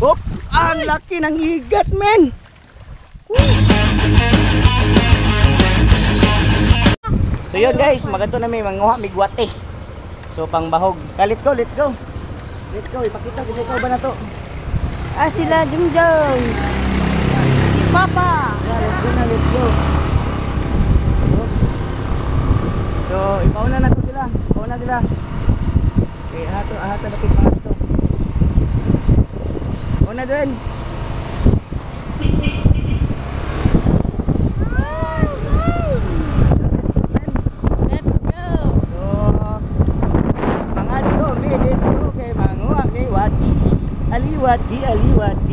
Hop! Ang laki ng higat, men! So yun guys, maganto na may manguha migwate. So pangbahog. Ah, let's go, let's go. Let's go, ipakita ko ikaw ba na to. Ah, sila Jungjong. Si Papa. Yeah, let's go na, let's go. So, ipauna na to sila. Ipauna sila. Okay, ahato, ahato na ping mga to. Una din. Let's go. So, mga dito, may dito kay manguha may wati. Aliwati, aliwati.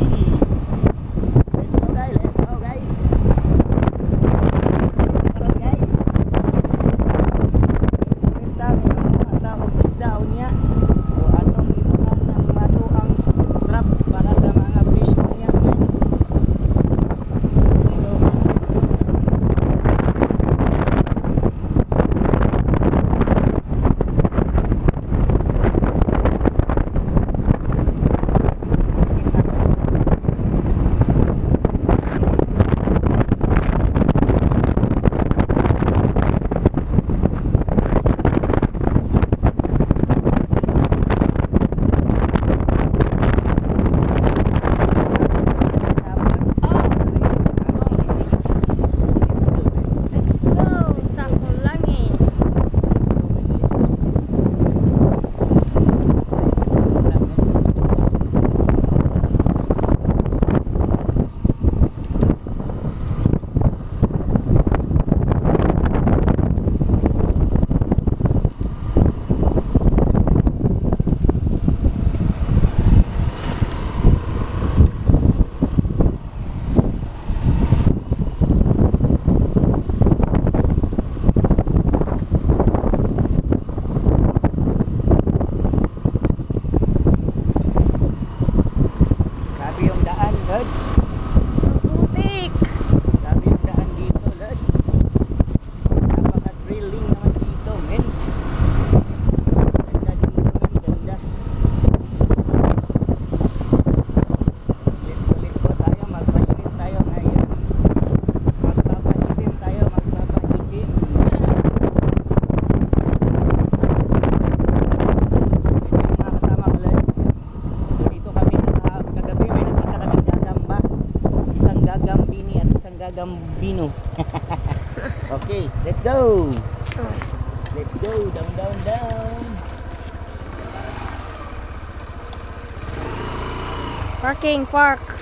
Parking park.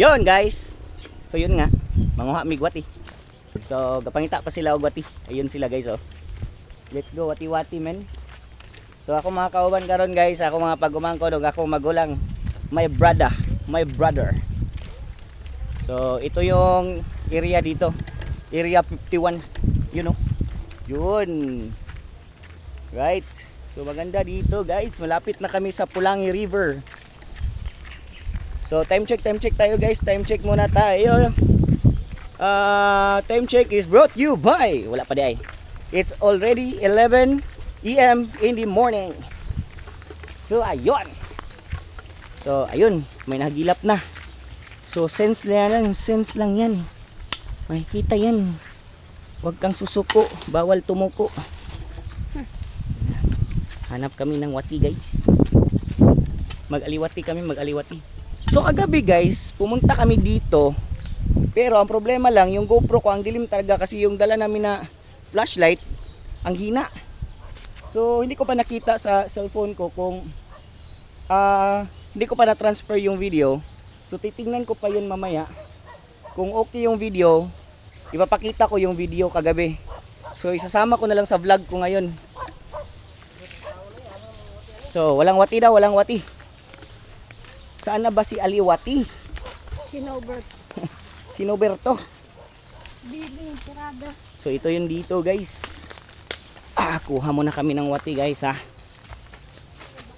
Yun guys. So yun nga, manguha mig wati. So gapangita pa sila og wati. Ayun sila guys oh. Let's go wati-wati men. So ako mga kauban karon guys, ako mga pagumangkod ug ako magulang. My brother, my brother. So ito yung area dito. Area 51, you know. Yun. Right. So maganda dito guys. Malapit na kami sa Pulangi River. So time check, time check tayo guys. Time check muna tayo. Uh, time check is brought you by wala pa di ay. It's already 11 AM in the morning. So ayun. So ayun, may nagilap na. So sense lang yan, sense lang yan. Makikita yan. Huwag kang susuko, bawal tumuko. Hanap kami ng wati guys. Mag-aliwati kami, mag-aliwati. So kagabi guys, pumunta kami dito. Pero ang problema lang, yung GoPro ko ang dilim talaga kasi yung dala namin na flashlight, ang hina. So hindi ko pa nakita sa cellphone ko kung ah hindi ko pa na-transfer yung video. So titingnan ko pa yun mamaya. Kung okay yung video, ipapakita ko yung video kagabi. So isasama ko na lang sa vlog ko ngayon. So walang wati daw, walang wati. Saan na ba si Aliwati? Sinobert. Sino Berto? Bibi, tirada. So ito yun dito guys. Ah, kuha muna kami ng wati guys ha.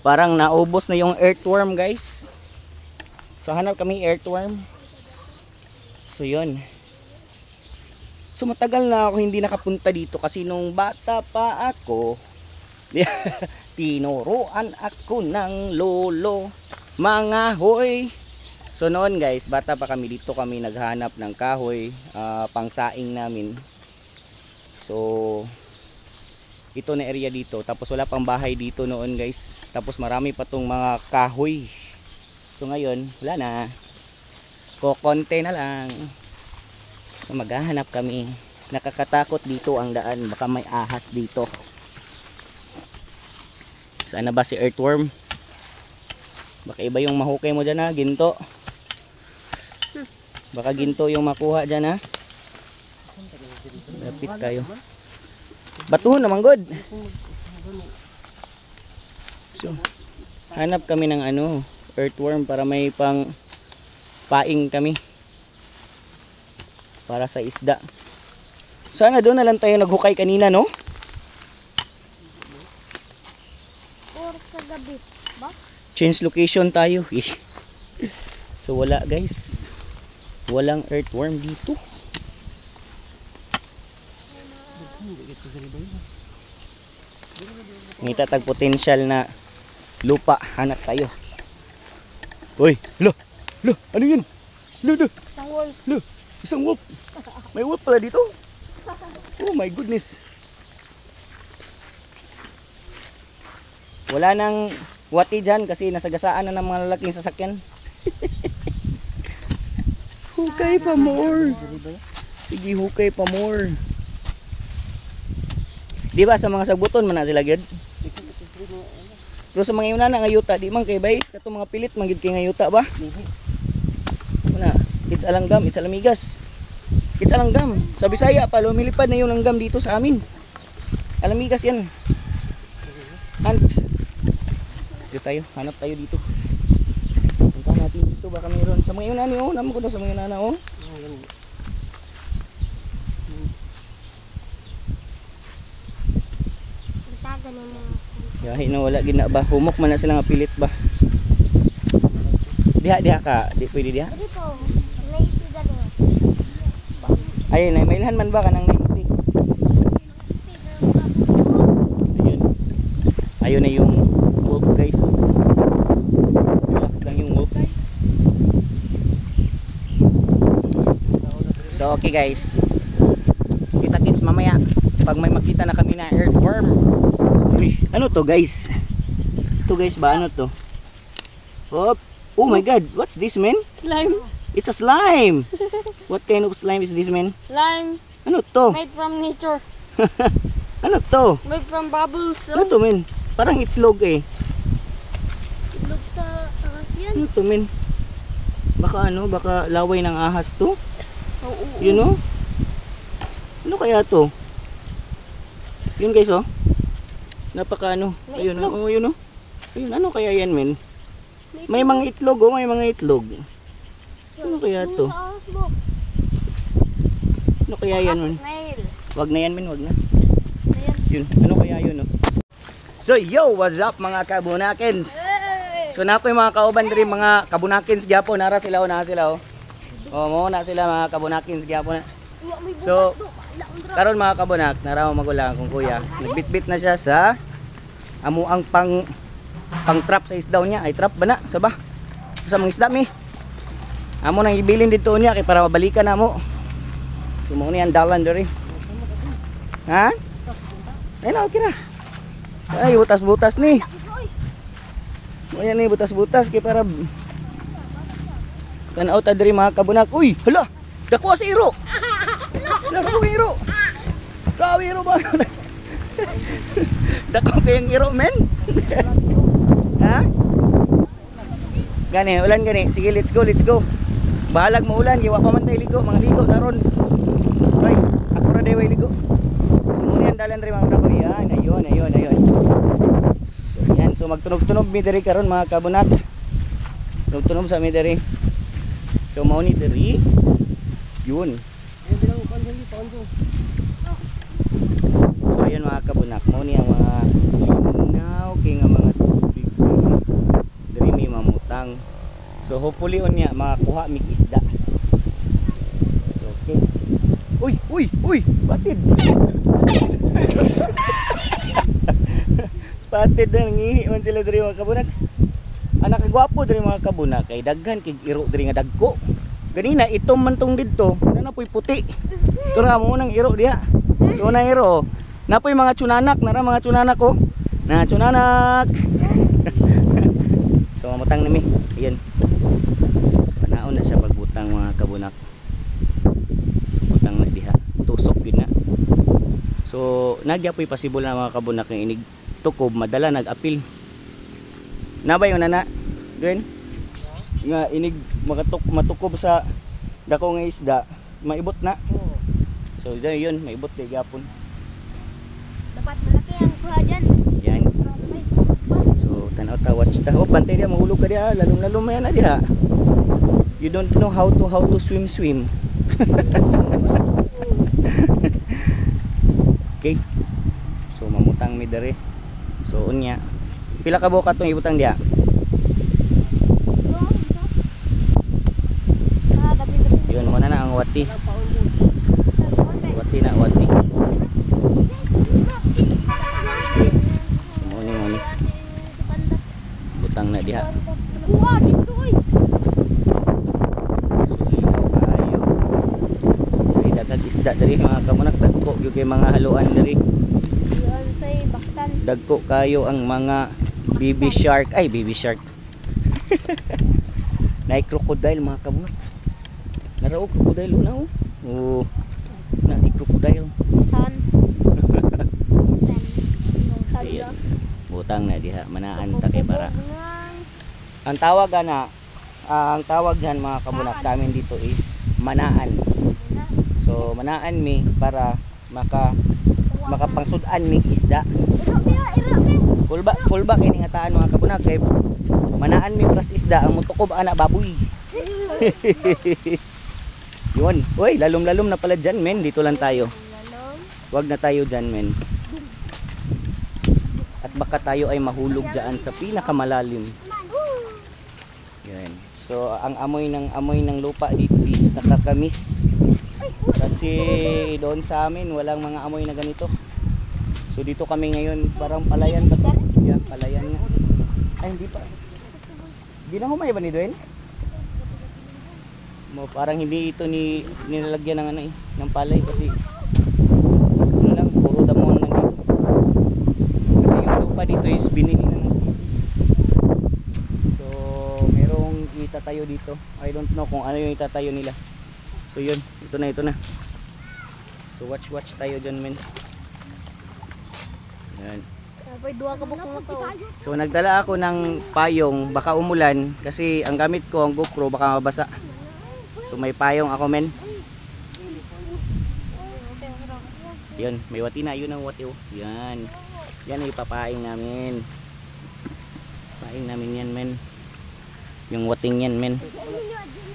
Parang naubos na yung earthworm guys. So hanap kami earthworm. So yun. So matagal na ako hindi nakapunta dito kasi nung bata pa ako, tinuruan ako ng lolo mga hoy. So noon guys, bata pa kami dito kami naghanap ng kahoy ah, pangsaing namin. So ito na area dito tapos wala pang bahay dito noon guys. Tapos marami pa tong mga kahoy. So ngayon, wala na. Kokonte na lang. Maghahanap kami. Nakakatakot dito ang daan. Baka may ahas dito. Saan na ba si earthworm? Baka iba yung mahukay mo dyan ha, ginto. Baka ginto yung makuha dyan ha. Lapit tayo. Batuhon naman good. So, hanap kami ng ano, earthworm para may pang paing kami. Para sa isda. Sana doon na lang tayo naghukay kanina, no? Or sa gabi. Ba? change location tayo so wala guys walang earthworm dito ngita tag potential na lupa hanap tayo Uy, lo, lo, ano yun? Lo, lo, Isang wolf. lo, isang wolf. May wolf pala dito. Oh my goodness. Wala nang wati dyan kasi nasagasaan na ng mga lalaking sasakyan. hukay pa more. Sige, hukay pa more. Di ba sa mga sagbuton man na sila gyud? Pero sa mga iuna na ngayuta, di man kay bay, kato mga pilit man gyud kay ngayuta ba? Wala. It's alanggam, it's alamigas. It's alanggam. Sa Bisaya pa, lumilipad na yung langgam dito sa amin. Alamigas yan. Ants. Dito tayo, hanap tayo dito. Punta natin dito, baka mayroon. Sa mga iuna ni, oh, naman ko na sa mga iuna na, oh. Itagan ng mga. Yahi na wala gina ba? Humok man na sila nga pilit ba? Diha diha ka, di pwede diha. Ay mailhan man ba ka nang naiti? Ayun. Ayun na yung wolf guys. Relax lang yung wolf. So okay guys. Kita kits mamaya pag may makita na kami na earthworm. Uy, ano to guys? Ito guys ba ano to? Oh, oh my god, what's this man? Slime. It's a slime. What kind of slime is this man? Slime. Ano to? Made from nature. Ano to? Made from bubbles. Ano to men? Parang itlog eh. Itlog sa ahas yan. Ano to men? Baka ano, baka laway ng ahas to? Oo. You know? Ano kaya to? Yun guys oh. Napaka ano. May Ayun itlog. oh, yun oh. Ayun, ano kaya yan men? May mga itlog oh, may mga itlog. Ano kaya to? Ano kaya yan men? Wag na yan men, wag na. Yun, ano kaya yun oh? So yo, what's up mga kabunakins? So na yung mga kauban diri mga kabunakins gyapon nara sila oh, nara sila oh. Oh, mo na sila mga kabunakins gyapon. May So, Karon mga kabunak, nara mo magulang kung kuya. Nagbitbit na siya sa amo ang pang pang trap sa isdaw niya. Ay trap ba na? Sa ba? Sa mga isda mi. Amo nang ibilin dito niya kay para mabalikan na mo. So mo ni ang dalan diri. Ha? Ay na okay na. Ay butas-butas ni. O yan ni butas-butas kay para Tanaw ta diri mga kabunak. Uy, hala. Dako sa iro. Dako iro. Grabe iro ba? Dako kayang iro men. ha? Gani, ulan gani. Sige, let's go, let's go. Bahalag mo ulan, giwa pa man tayo ligo, mga ligo taron. Hoy, ako ra day way ligo. Sumuni ang dalan rin mga brako. Yan, ayun, ayun, ayun. So, yan, so magtunog-tunog mi diri karon mga kabunak. Tunog-tunog sa mi diri. So mao ni diri. Yun. So ayan mga kabunak, mao ni ang mga linaw kay nga mga tubig. lang. So hopefully unya makakuha mig isda. So okay. Uy, uy, uy, spotted. spotted na nangihi man sila diri mga kabunak. Anak kagwapo diri mga kabunak kay daghan kay iro diri nga dagko. Ganina itom man tong didto, na napoy puti. Tura mo nang iro diha. So na iro. Napoy mga tsunanak, nara mga tsunanak ko. Na tsunanak. so mamutang nami. Ayan. Panaon na siya pagbutang mga kabunak. So, butang na diha. Tusok yun na. So nagya po'y pasibol na mga kabunak ng inig tukob madala nag-apil. Nabay yung nana? Gwen? Nga inig matukob sa dako nga isda, maibot na. So dyan yun, maibot kay gapon. Dapat malaki ang kuha dyan. Yan. So tanaw ta watch ta. Oh, pantay dia mahulog ka dia, lalong lalong mayan na diha. You don't know how to how to swim swim. okay. So mamutang mi dere. So unya. Pila ka buka tong ibutang diha? Ah. Yun mo na na ang wati. Wati na wati. Muni muni. Butang na diha. Kuha dito oy. Kayo. Ay daghang isda diri mga kamunak dagko gyud kay mga haluan diri. Dagko kayo ang mga baby shark. Ay baby shark. Nay crocodile mga kamunak. Narao crocodile una oh. Oh. Na si crocodile. San. San. San. Ayan. Butang na diha manaan ta kay para. Ang tawag ana, ah, ang tawag diyan mga kamunak sa amin dito is manaan. So manaan mi para maka makapangsudan mi isda. Kulba kulba kay ning ataan mga kabunak kay manaan mi pras isda ang mutukob ana baboy. Yun. Uy, lalom-lalom na pala dyan, men. Dito lang tayo. Huwag na tayo dyan, men. At baka tayo ay mahulog dyan sa pinakamalalim. Yan. So, ang amoy ng amoy ng lupa dito is nakakamis. Kasi doon sa amin, walang mga amoy na ganito. So, dito kami ngayon, parang palayan ba to? Yeah, palayan nga. Ay, hindi pa. Hindi na humay ba ni Dwayne? Mo, parang hindi ito ni nilalagyan ng ano eh, ng palay kasi ano lang, puro damon lang dito. Kasi yung lupa dito is binili na ng city. So, merong itatayo dito. I don't know kung ano yung itatayo nila. So, yun. Ito na, ito na. So, watch, watch tayo dyan, men. Yan. So, nagdala ako ng payong. Baka umulan. Kasi ang gamit ko, ang GoPro, baka mabasa. So, may payong ako, men. Yan, may wati na. Yun ang wati, oh. Yan. Yan ang ipapaing namin. Paing namin yan, men. Yung wating yan, men.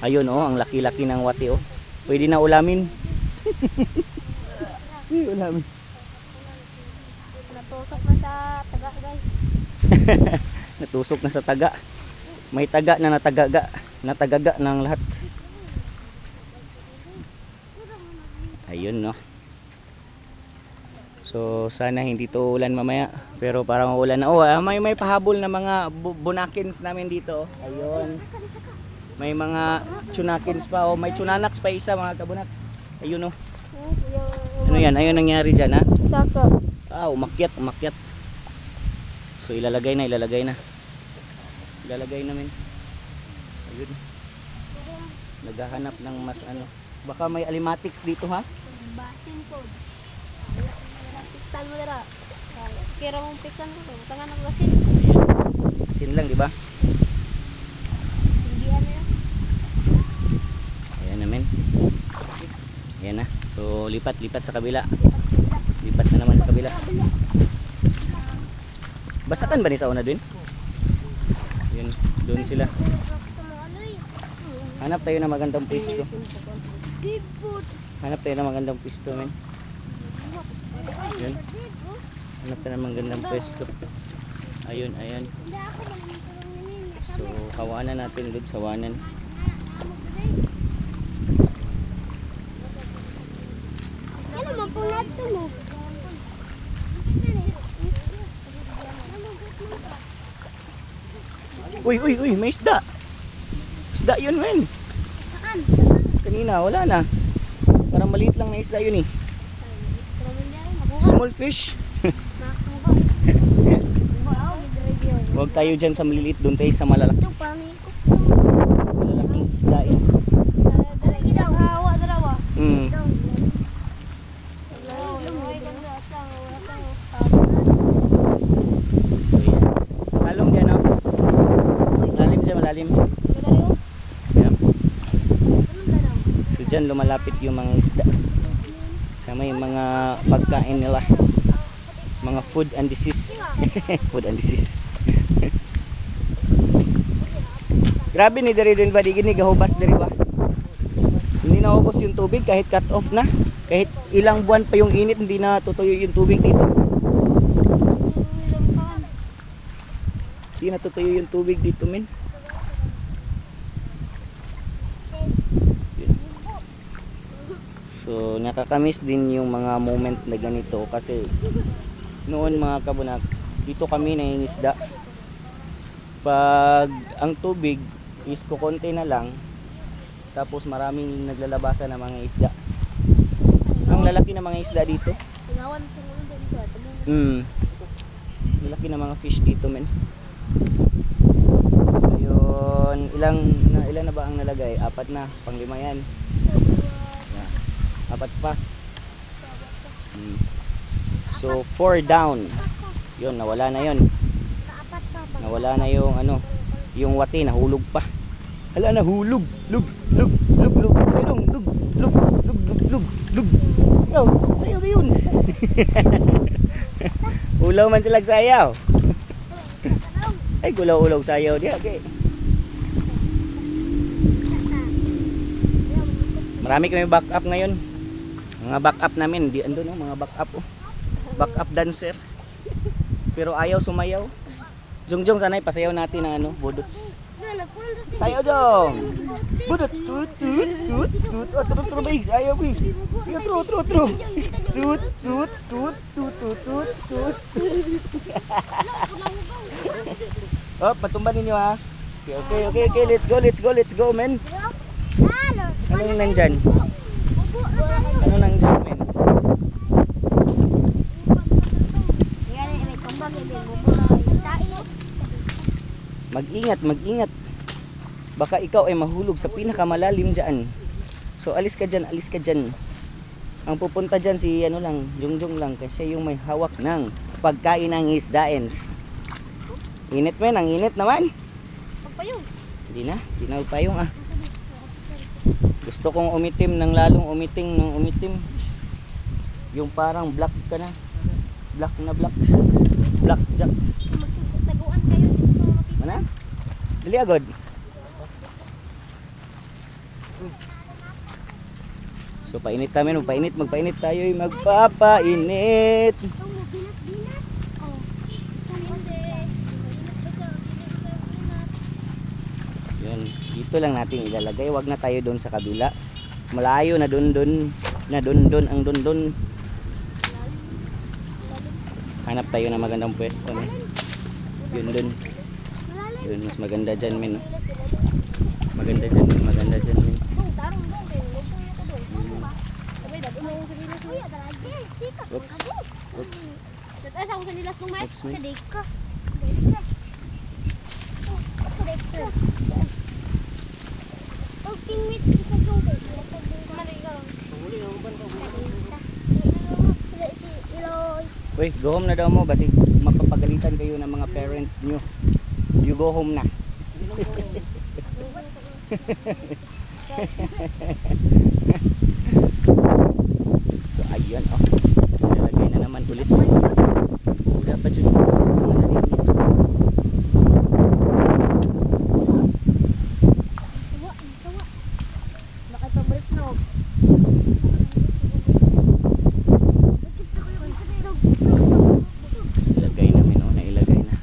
Ayun, oh. Ang laki-laki ng wati, oh. Pwede na ulamin. ulamin. Natusok na sa taga guys. Natusok na sa taga. May taga na natagaga. Natagaga ng lahat. Ayun, no. So, sana hindi to ulan mamaya. Pero parang ulan na. Oh, ah, may may pahabol na mga bu- bunakins namin dito. Ayun. May mga tsunakins pa. Oh, may tsunanaks pa isa mga kabunak. Ayun, oh. Ano yan? Ayun nangyari dyan, ha? Saka. Ah, umakyat, umakyat. So ilalagay na, ilalagay na. Ilalagay namin. Ayun. Naghahanap ng mas ano. Baka may alimatics dito ha? Basin po. Piktan mo dara. Kira mong piktan ko. Tangan ng. Ayan. Asin lang, di ba? Sindihan na yan. Ayan namin. Ayan na. So lipat, lipat sa kabila. Lipat na naman sa kabila. Basakan ba ni sa dun? Yun, doon sila. Hanap tayo ng magandang pwesto. Hanap tayo ng magandang pwesto, men. Yun. Hanap tayo ng magandang pwesto. Ayun, ayun. So, Sawanan natin good, sawanan. Ano man po nato mo? Uy, uy, uy, may isda. Isda yun, men. Saan? Kanina, wala na. Parang maliit lang na isda yun eh. Small fish. Huwag tayo dyan sa maliliit, doon tayo sa malalaki. Malalaking isda is. Dala kita hawa dalawa. Hmm. So yan. Halong dyan oh. Malalim dyan, malalim. So dyan lumalapit yung mga isda. May mga pagkain nila. Mga food and disease. food and disease. Grabe ni diri din ba di gini gahubas diri ba? Hindi na ubos yung tubig kahit cut off na. Kahit ilang buwan pa yung init hindi na tutuyo yung tubig dito. Hindi na tutuyo yung tubig dito men. So nakakamiss din yung mga moment na ganito kasi noon mga kabunak dito kami nangingisda. Pag ang tubig is kukonti na lang tapos maraming naglalabasan ng mga isda. Ang lalaki ng mga isda dito. Hmm. Lalaki ng mga fish dito men. So yun, ilang na ilan na ba ang nalagay? Apat na, panglima yan. Apat pa. Hmm. So four down. Yun, nawala na yun. Nawala na yung ano, yung wati nahulog pa. Hala nahulog. Lug, lug, lug, lug. Sayong, lug, lug, lug, lug, lug, lug. Yo, sayo ba yun? Ulaw man sila sayaw. Ay, gulaw-ulaw sayaw di okay. Marami kami back up ngayon. Mga back up namin, di ando no, mga back up oh. Back up dancer. Pero ayaw sumayaw. Jongjong sanay pasayaw natin ng ano, budots. Sayaw jong. Budots tut tut tut tut. Oh, tru tru baik sayaw bi. Yo tru tru tru. Tut tut tut tut tut tut tut. Oh, patumba ninyo ha. Okay, okay, okay, okay, let's go, let's go, let's go, men. Anong nandyan? Ano nandyan, men? Mag-ingat, mag-ingat. Baka ikaw ay mahulog sa pinakamalalim dyan. So alis ka dyan, alis ka dyan. Ang pupunta dyan si ano lang, Jungjung lang kasi yung may hawak ng pagkain ng isdaens. Init men, ang init naman. Hindi na, hindi na payong ah. Gusto kong umitim ng lalong umiting ng umitim. Yung parang black ka na. Black na black. Black jack. Mana? Dali agad. So painit kami, magpainit, magpainit tayo, magpapainit. Yun, dito lang natin ilalagay, wag na tayo doon sa kabila. Malayo na doon doon, na doon doon ang doon doon. Hanap tayo ng magandang pwesto. No? Yun doon. Yun, mas maganda dyan, men. Maganda dyan, men. maganda dyan, men. Oops. Oops. Asa ko sa nilas nung may sa date ka. Oh, pingwit isa kong date. Kumali ka ron. Si Iloy. Uy, go home na daw mo kasi mapapagalitan kayo ng mga parents nyo. You go home na. So ayun oh. Lalagay na naman ulit. Wala pa dyan. Wala din yan. Sawa, sawa. Bakit pabalik no? Ilagay namin oh, nailagay na.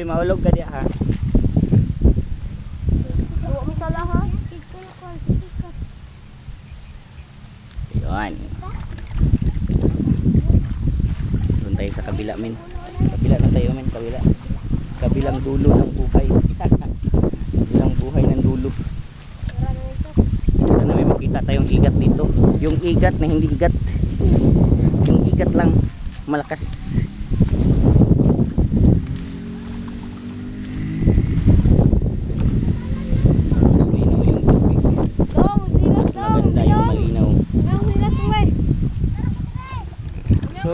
Uy, malubong ka diya ha. Buwa mo sa laha. Yun. Doon tayo sa kabila, men. Kabila na tayo, men. Kabila. Kabilang dulo ng buhay. Kabilang buhay ng dulo. Sana may makita tayong igat dito. Yung igat na hindi igat. Yung igat lang malakas.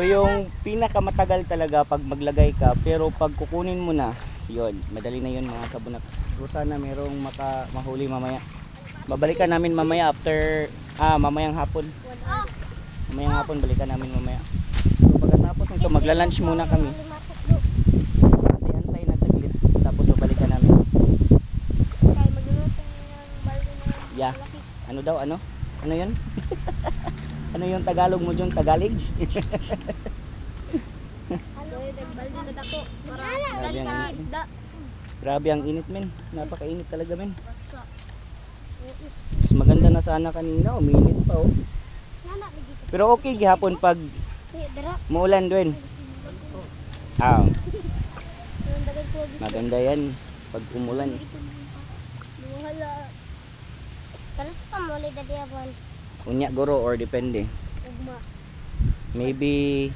Yung pinakamatagal talaga pag maglagay ka pero pag kukunin mo na, yon madali na yun mga kabunak. So sana merong maka mahuli mamaya. Babalikan namin mamaya after ah mamayang hapon. Mamayang hapon balikan namin mamaya. So pagkatapos nito magla-lunch muna kami. Antay-antay na saglit tapos babalikan namin. Yeah. Ano daw ano? Ano 'yun? ano yung Tagalog mo dyan? Para Grabe ang init. isda. Grabe ang init men. Napakainit talaga men. Mas maganda na sana kanina, uminit pa oh. Pero okay gihapon pag muulan din. Ah, ko. maganda yan pag umulan. Kalas ka mo, lida diyaban. Unya guro or depende. Ugma. Maybe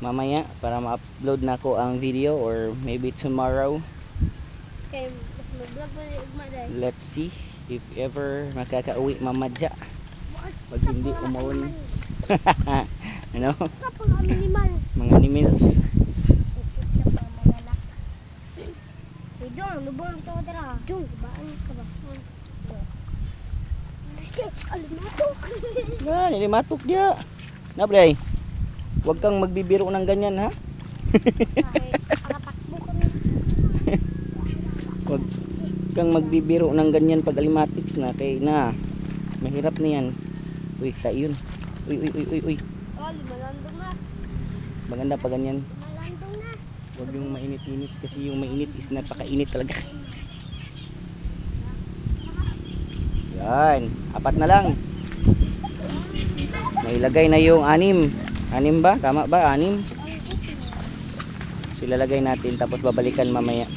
mamaya para ma-upload na ko ang video or maybe tomorrow. Dahil. Let's see if ever makakauwi mamadya. Pag hindi umulan. ano? Mga animals. Dong, lubong ito dara. Dong, baan ka ba? Yan, ilimatok dia. Na pre. Huwag kang magbibiro ng ganyan ha. Huwag kang magbibiro ng ganyan pag alimatics na kay na. Mahirap na yan. Uy, tayo yun. Uy, uy, uy, uy, uy. Oh, limalandong na. Maganda pa ganyan. Limalandong na. Huwag yung mainit-init kasi yung mainit is napakainit talaga. Yan, apat na lang. Nailagay na yung anim. Anim ba? Tama ba? Anim? Silalagay natin tapos babalikan mamaya.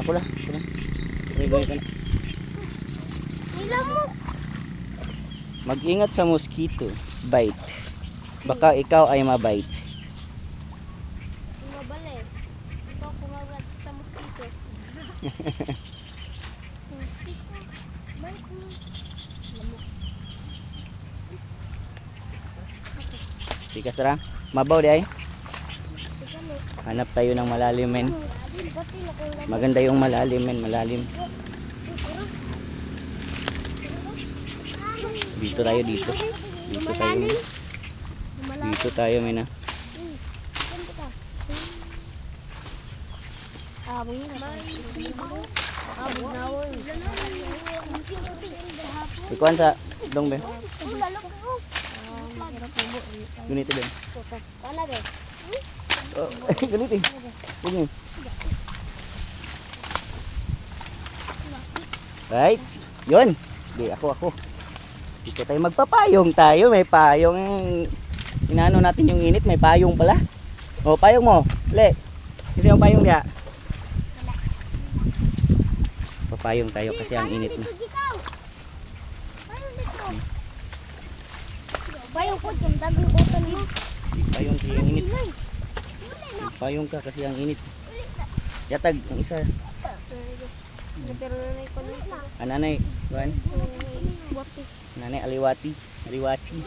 Ako. Nilamok. Mag-ingat sa mosquito. Bite. Baka ikaw ay mabite. Sumabali. Ikaw kumagat sa mosquito. Mosquito. Balik mo. Lamok. Tikas ra. Mabaw di ay. Hanap tayo ng malalim men. Maganda yung malalim men. Malalim. Dito tayo dito. Dito tayo men. Dito tayo men ah. Oy. Ikuan sa dong be. Ganito din. Wala be. Oh, ganito eh. Ganyan. Right. Yun. Di ako ako. Dito tayo magpapayong tayo. May payong. Inano natin yung init. May payong pala. Oh, payong mo. Le. Kasi yung payong niya. Papayong tayo kasi ang init na. Bayong ko, yung dagang utan mo. Payong kasi ang init. Payong ka kasi ang init. Yatag, ang isa. Pero nanay ko na. Ananay, Juan. Bote. Nanay aliwati. Aliwati.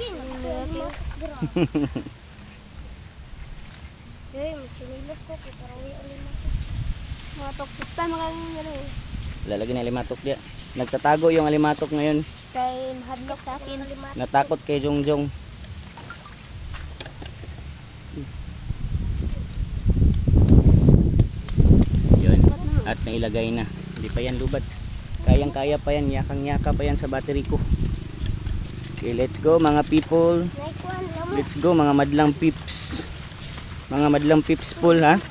Lalagyan ng alimatok dia. Nagtatago yung alimatok ngayon. Kay mahadlok sa akin. Natakot kay Jongjong. Yun. At nailagay na. Hindi pa yan lubad. Kayang kaya pa yan. Yakang yaka pa yan sa battery ko. Okay, let's go mga people. Let's go mga madlang pips. Mga madlang pips pool ha.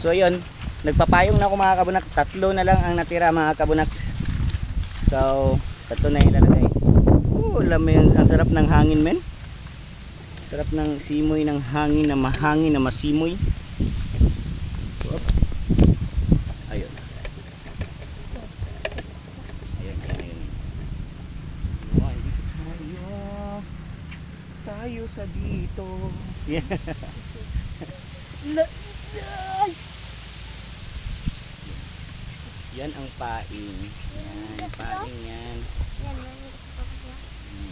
So yun, nagpapayong na ako mga kabunak. Tatlo na lang ang natira mga kabunak. So, tatlo na ilalagay. Oh, yun, ang sarap ng hangin men. Sarap ng simoy ng hangin na mahangin na masimoy. Ayun. Ayun, ayun, ayun. Ay, tayo. Tayo sa dito. Yeah. Yan ang paing. Yan, paing yan.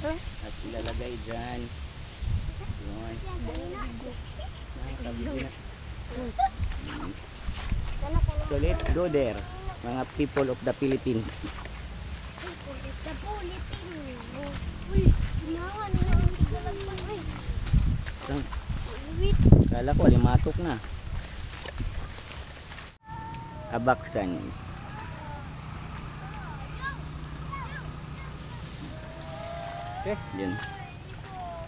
Mm. At ilalagay dyan. Mm. So let's go there. Mga people of the Philippines. Kala ko limatok na. Abaksan. Okay, yun.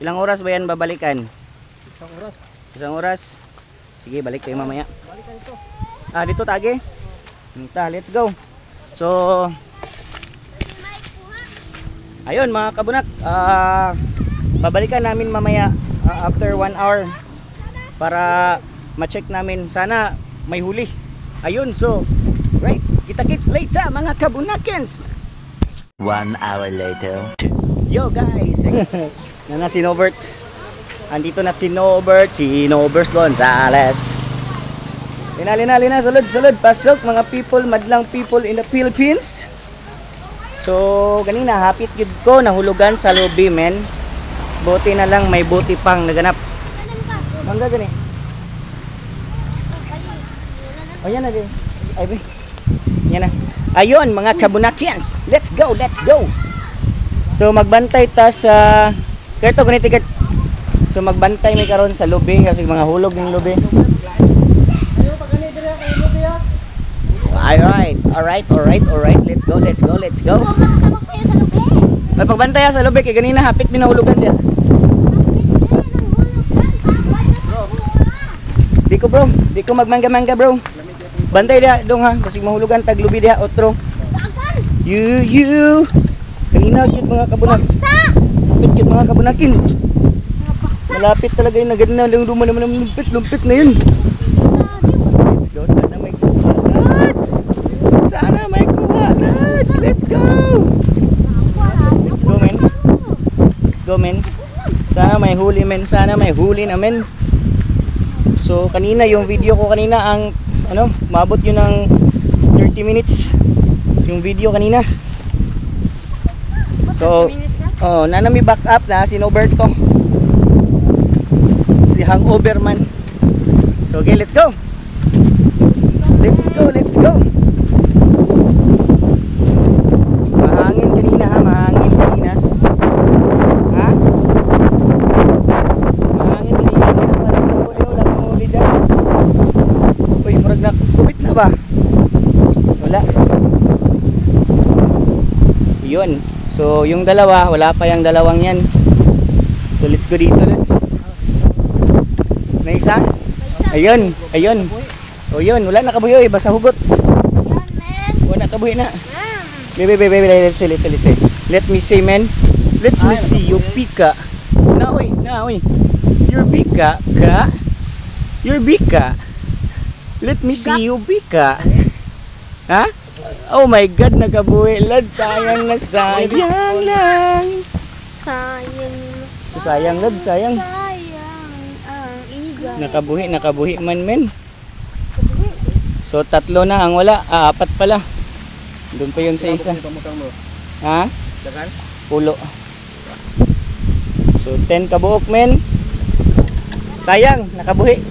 Ilang oras ba yan babalikan? Isang oras. Isang oras? Sige, balik tayo mamaya. Balikan ito. Ah, dito tage. Ta, let's go. So, ayun mga kabunak, ah babalikan namin mamaya ah, after one hour para ma-check namin. Sana may huli. Ayun, so, right, kita-kits later mga kabunakins. One hour later. Yo guys! na na si Nobert. Andito na si Nobert, si Nobert Gonzales. Lina, lina, lina, sulod, sulod, pasok mga people, madlang people in the Philippines. So, ganina, hapit gid ko, nahulugan sa lobby, men. Buti na lang, may buti pang naganap. Mangga gani. Ay, O wala na. yan na din. Ay. Yan na. Ayun, mga kabunakians. Let's go, let's go. So, magbantay ta sa... Kerto, ganito, Kert. So, magbantay may karon sa lobby kasi mga hulog ng lobby. Alright, alright, alright, alright. Let's go, let's go, let's go. Lubi. May pagbantay sa lobby kay ganina hapit minahulugan dia. Di ko bro, di ko magmangga-mangga bro. Bantay dia dong ha, kasi mahulugan tag lobby dia outro. You, you. Kanina gyud mga kabunak. Baksa! Mga baksa. Malapit talaga yun. Naganda na lang duman naman lumpit, lumpit na yun. Let's go. Sana may kuha. Let's! Sana may kuha. Let's! Let's go! Let's go, men. Let's go, men. Sana may huli, men. Sana may huli na, men. So, kanina, yung video ko kanina, ang, ano, mabot yun ng 30 minutes. Yung video kanina. So, oh, nanami back up na si Noberto. Si Hangover man. So, okay, let's go. Let's go, let's go. Mahangin kanina ha, mahangin kanina. Ha? Mahangin kanina. Wala wala kang huli dyan. Uy, murag na, kubit na ba? Wala. Yun. So, yung dalawa, wala pa yung dalawang yan. So, let's go dito, let's. May isa? Ayun, ayun. O yun, wala nakabuhi, basta hugot. Wala nakabuhi na. Baby, baby, baby, let's see, let's see, let's see. Let me see, man. Let me see your pika. Na, oy, na, oy. Your pika, ka. Your bika. Let me see your bika. Ha? Oh my God, nakabuhi, lad. Sayang na sayang lang. Sayang. So, sayang, lad, sayang. Sayang ang igay. Nakabuhi, nakabuhi man, men. So, tatlo na ang wala. Ah, apat pala. Doon pa yun sa isa. Ha? Pulo. So 10 kabuok men. Sayang, nakabuhi.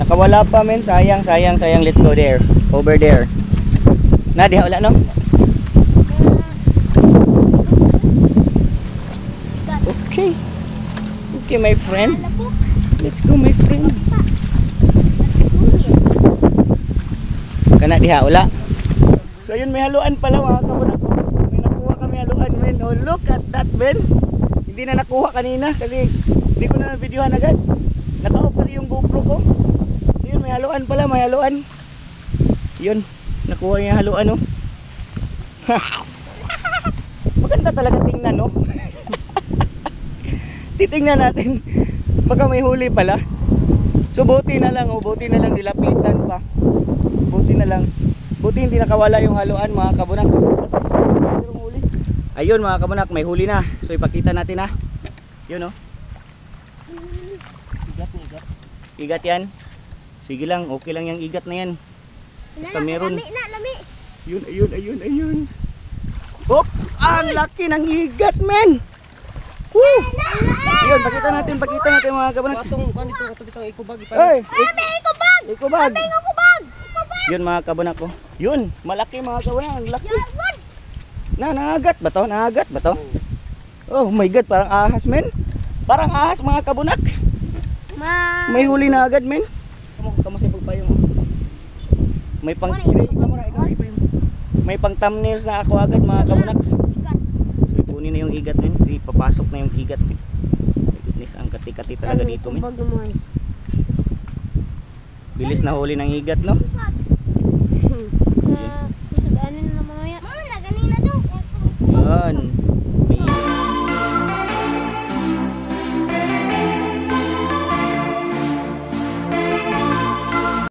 Nakawala pa men, sayang, sayang, sayang. Let's go there. Over there. Na diha wala no? Okay. Okay my friend. Let's go my friend. Kana diha wala. So yun may haluan pala mga kabunak. May nakuha kami haluan men. Oh look at that men. hindi na nakuha kanina kasi hindi ko na na-videohan agad. Naka-off kasi yung GoPro ko. So yun, may haluan pala, may haluan. Yun, nakuha yung haluan oh. Maganda talaga tingnan no. Titingnan natin. Baka may huli pala. So buti na lang, oh, buti na lang nilapitan pa. Buti na lang. Buti hindi nakawala yung haluan mga kabunak. Ayun mga kabunak, may huli na. So ipakita natin ha. Yun oh. Igat igat. Igat yan. Sige lang, okay lang yung igat na yan. Basta meron. Lami na, lami. Ayun, ayun, ayun, ayun. Oh, ang laki ng igat, men. Woo! Ayun, pakita natin, pakita natin mga kabunak. Patong, kan ito, katong itong ikubag. Ay, Abi, ikubag! ikubag. Ikubag! Ikubag! Yun mga kabunak ko. Yun, malaki mga kabunak, ang laki. Na, nangagat ba to? Nangagat ba to? Oh my god, parang ahas, men. Parang ahas mga kabunak. Ma... May huli na agad, men. Kamu, kamu May pang May pang thumbnails na ako agad mga kabunak. So ipunin na yung igat, men. Ipapasok na yung igat. My goodness, ang kati-kati talaga dito, men. Bilis na huli ng igat, no? Na, susudanin na mamaya. Mama, na ganina to. Yun.